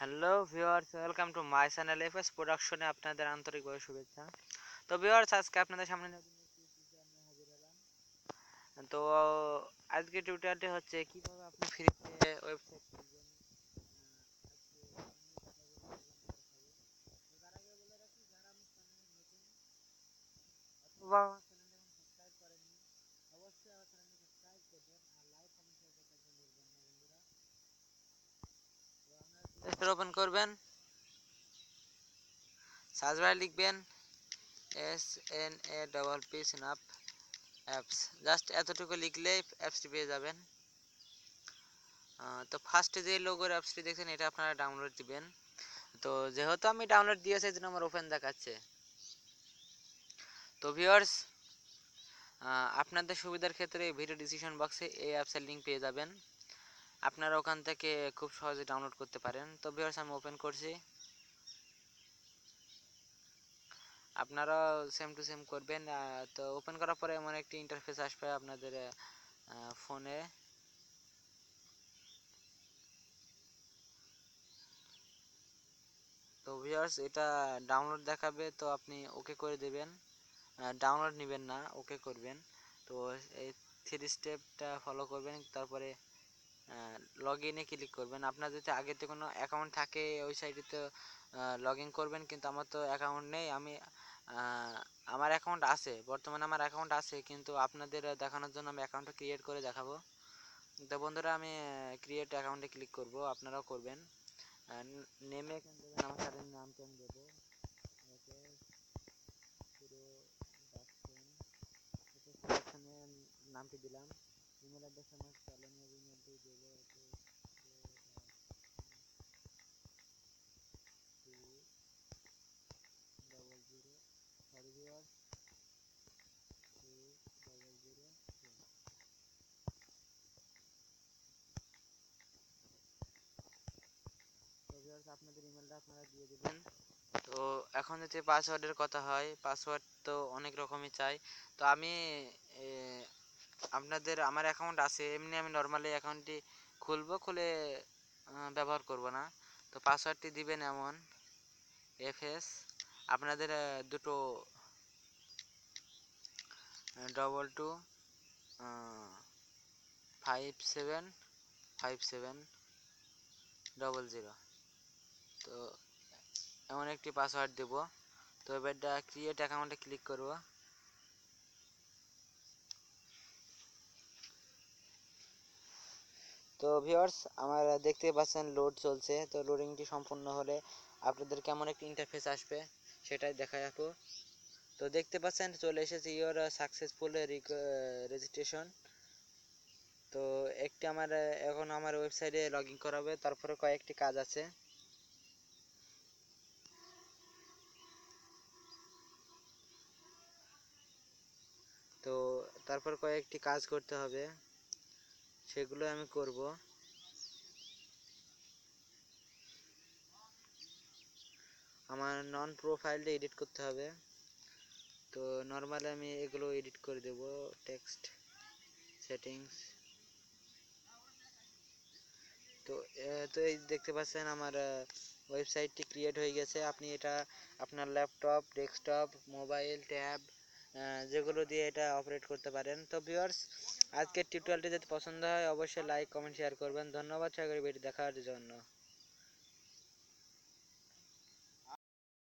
Hello viewers welcome to my channel FS প্রোডাকশনে আপনাদের আন্তরিকভাবে শুভেচ্ছা। তো ভিউয়ার্স আজকে আপনাদের সামনে তো আজকে টিউটোরিয়ালটি হচ্ছে কীভাবে আপনি ফ্রিতে ওয়েবসাইট অথবা সাবস্ক্রাইব করেননি অবশ্যই আমার চ্যানেলটি সাবস্ক্রাইব করবেন আর লাইক কমেন্ট শেয়ার করতে একদম ভুলবেন না বন্ধুরা তো স্টোর ওপেন করবেন। সার্চ বারে লিখবেন S N A double P snap apps just এতটুকু লিখলেই অ্যাপসটি পেয়ে যাবেন। তো ফার্স্টে যে লোগোর অ্যাপসটি দেখছেন, এটা আপনারা ডাউনলোড দিবেন। তো যেহেতু আমি ডাউনলোড দিয়েছি এই জন্য আমার ওপেন দেখাচ্ছে। তো ভিউয়ার্স আপনাদের সুবিধার ক্ষেত্রে ভিডিও ডিসিশন বক্সে এই অ্যাপসের লিঙ্ক পেয়ে যাবেন। আপনারা ওখান থেকে খুব সহজে ডাউনলোড করতে পারেন। তো ভিউয়ার্স আমি ওপেন করছি। আপনারা সেম টু সেম করবেন। তো ওপেন করার পরে এমন একটি ইন্টারফেস আসবে আপনাদের ফোনে তো ভিউয়ার্স এটা ডাউনলোড দেখাবে, তো আপনি ওকে করে দেবেন। ডাউনলোড নেবেন না ওকে করবেন। তো এই থ্রি স্টেপটা ফলো করবেন। তারপরে লগ ইনে ক্লিক করবেন। আপনার যদি আগে থেকে কোনো অ্যাকাউন্ট থাকে, ওই সাইটে তো লগ ইন করবেন, কিন্তু আমার তো অ্যাকাউন্ট নেই। আমি আমার অ্যাকাউন্ট আছে, বর্তমানে আমার অ্যাকাউন্ট আছে, কিন্তু আপনাদের দেখানোর জন্য আমি অ্যাকাউন্টটা ক্রিয়েট করে দেখাবো। তো বন্ধুরা, আমি ক্রিয়েট অ্যাকাউন্টে ক্লিক করব, আপনারাও করবেন। নেমে আমার চ্যানেলের নামটা আমি দেবো। নামটি দিলাম। ইমেল অ্যাড্রেস আমার দেবো okay double zero sorry viewer two double zero তো আপনাদের ইমেলটা আপনারা দিয়ে দেবেন তো এখন যদি পাসওয়ার্ডের কথা হয় পাসওয়ার্ড তো অনেক রকমই চাই। তো আমি আপনাদের, আমার অ্যাকাউন্ট আছে, এমনি আমি নর্মালি অ্যাকাউন্টটি খুলবো, খুলে ব্যবহার করব না। তো পাসওয়ার্ডটি দিবেন এমন এফএস আপনাদের দুটো double two five seven five seven double zero তো, এমন একটি পাসওয়ার্ড দেব। তো এবারটা ক্রিয়েট অ্যাকাউন্টে ক্লিক করব। তো ভিউয়ার্স, আমার দেখতে পাচ্ছেন লোড চলছে। তো লোডিংটি সম্পূর্ণ হলে আপনাদের কেমন একটি ইন্টারফেস আসবে সেটাই দেখা যাব তো দেখতে পাচ্ছেন, চলে এসেছে ইওর সাকসেসফুল রেজিস্ট্রেশন তো একটি আমার, এখন আমার ওয়েবসাইটে লগ ইন করাবে, তারপরে কয়েকটি কাজ আছে। তো তারপর কয়েকটি কাজ করতে হবে। সেগুলো আমি করব। আমার নন প্রোফাইলটা এডিট করতে হবে। তো নর্মালি আমি এগুলো এডিট করে দেব টেক্সট সেটিংস তো তো এই দেখতে পাচ্ছেন আমার ওয়েবসাইটটি ক্রিয়েট হয়ে গেছে। আপনি এটা আপনার ল্যাপটপ ডেস্কটপ মোবাইল ট্যাব যেগুলো দিয়ে এটা অপারেট করতে পারেন। তো ভিউয়ার্স আজকের টিউটোরিয়ালটি যদি পছন্দ হয়, অবশ্যই লাইক কমেন্ট শেয়ার করবেন। ধন্যবাদ সবাই ভিডিও দেখার জন্য।